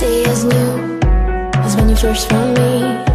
day new. Is when you first found me.